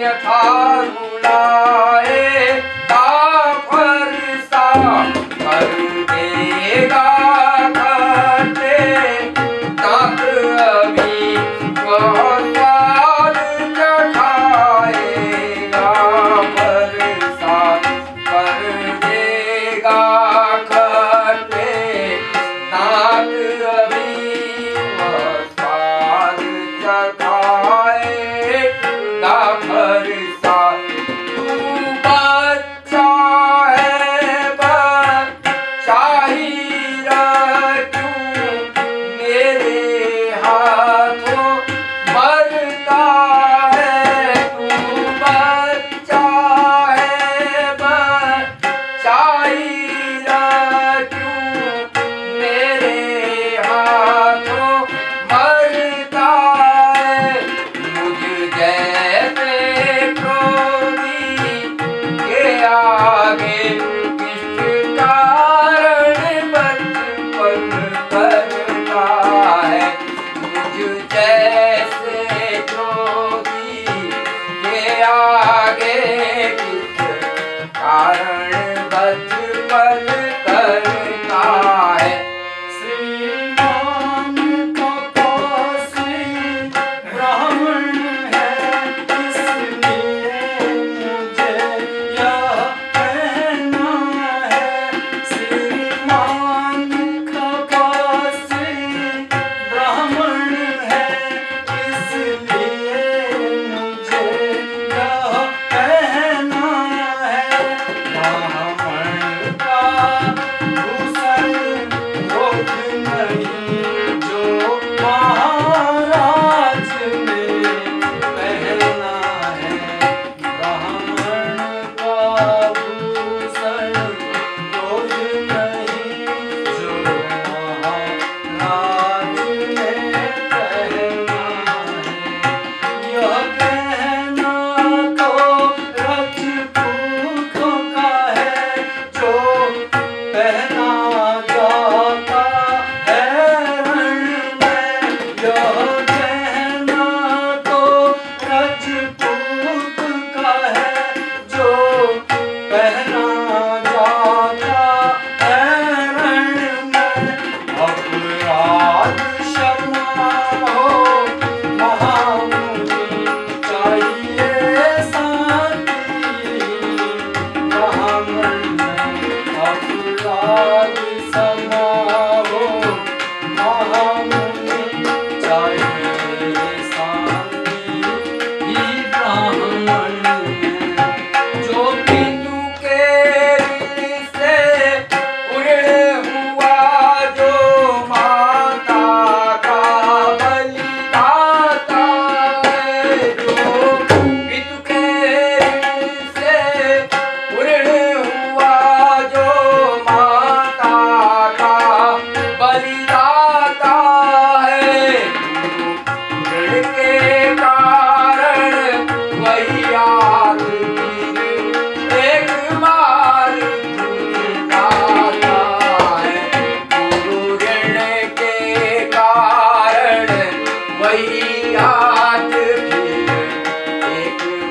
यथा गुणा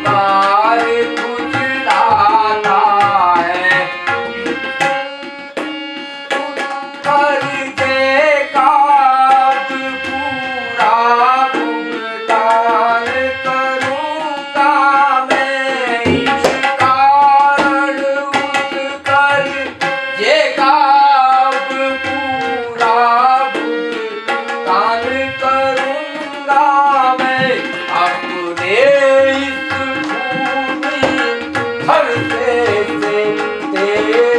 Bye.